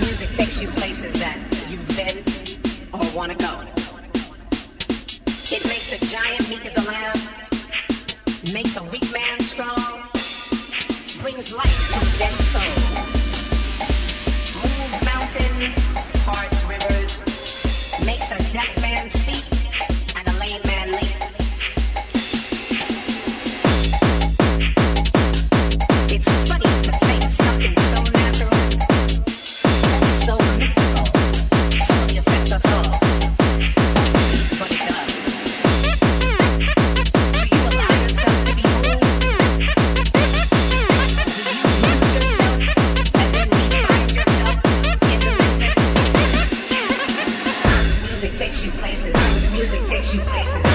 music takes you places that you've been or want to go. It makes a giant meek as a lamb, makes a weak man strong, brings life to dead souls, moves mountains, parts rivers, makes a deaf man speak and a lame man leap. takes you places. Music takes you places.